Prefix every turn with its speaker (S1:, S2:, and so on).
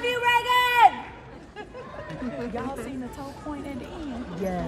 S1: love you, Reagan. Y'all seen the toe point at the end?
S2: Yeah.